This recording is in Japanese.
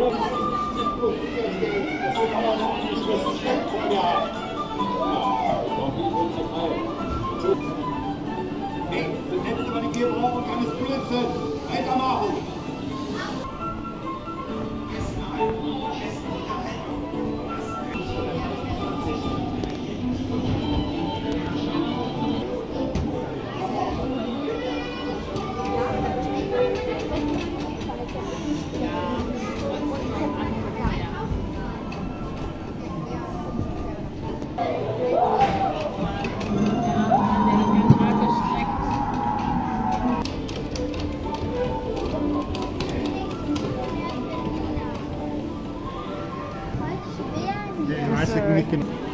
どう? my significant.